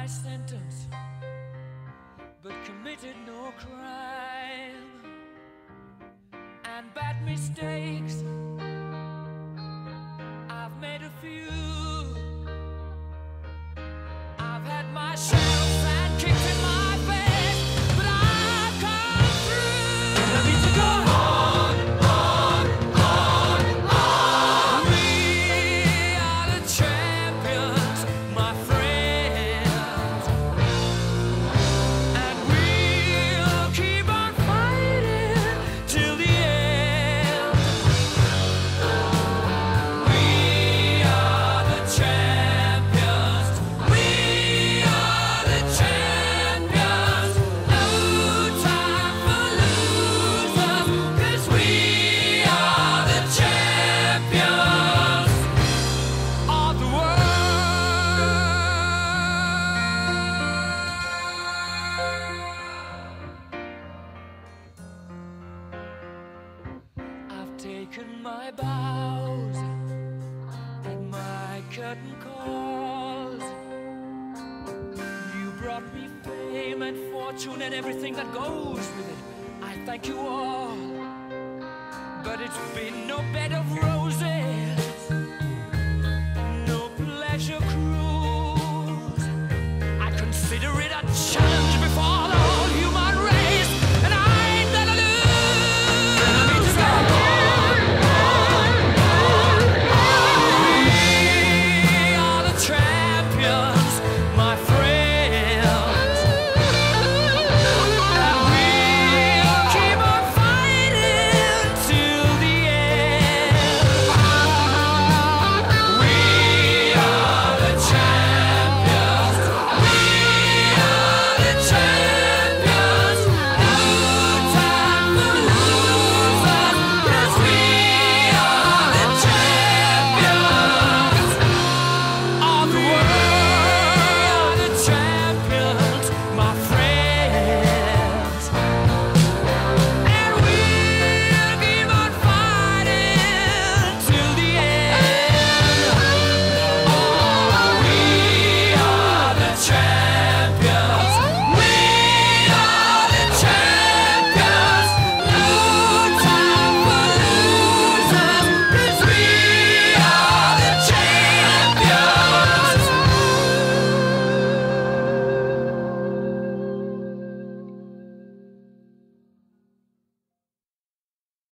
my sentence, but committed no crime and bad mistakes.